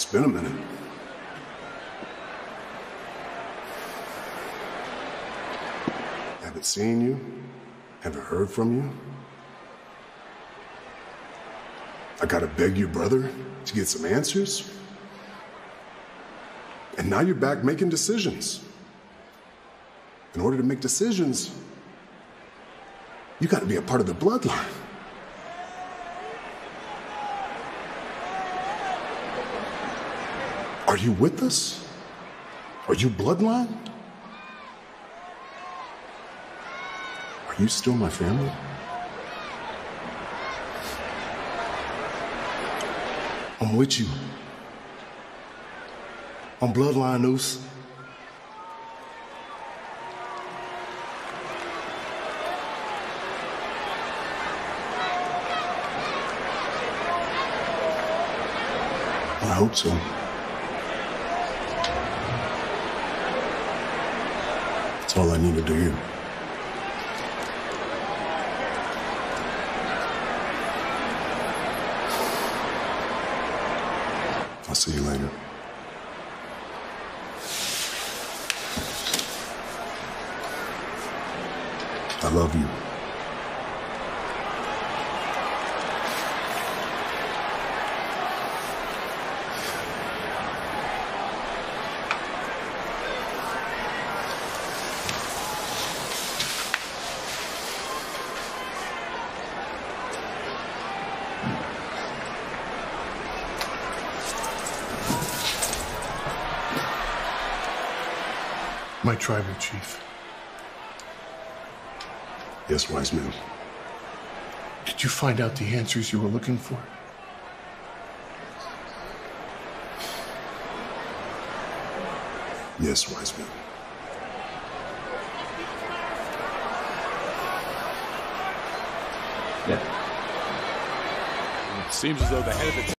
It's been a minute. Haven't seen you, haven't heard from you. I gotta beg your brother to get some answers. And now you're back making decisions. In order to make decisions, you gotta be a part of the bloodline. Are you with us? Are you bloodline? Are you still my family? I'm with you. I'm bloodline Uce. I hope so. That's all I needed to hear. I'll see you later. I love you. My tribal chief. Yes, wise man. Did you find out the answers you were looking for? Yes, wise man. Yeah. Seems as though the head of the